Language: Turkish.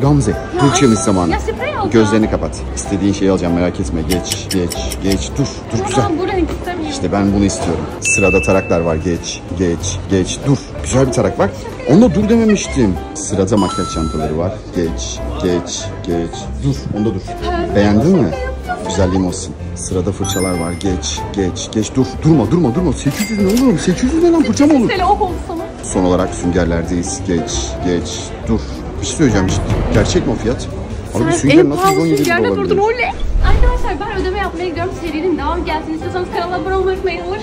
Gamze, Gülçemiz zamanı. Ya sprey alacağım. Gözlerini kapat. İstediğin şeyi alacağım merak etme. Geç, geç, geç. Dur, dur Ama güzel. ben bu renk istemiyorum. İşte ben bunu istiyorum. Sırada taraklar var. Geç, geç, geç. Dur. Güzel bir tarak var. Onda dur dememiştim. Sırada makyaj çantaları var. Geç, geç, geç. Dur, onda dur. Beğendin mi? Güzelliğim olsun. Sırada fırçalar var. Geç, geç, geç. Dur, durma, durma, durma. 800 ne oğlum? 800 ne lan fırça mı olur? Sana. Son olarak süngerlerdeyiz. Geç, geç, dur. Bir şey söyleyeceğim ciddi. Gerçek mi o fiyat? Abi sünger nasıl pahalı 117 lira olabilir? Arkadaşlar ben ödeme yapmaya gidiyorum. Serinin devam gelsin istiyorsanız kanala abone olmayı unutmayın oley.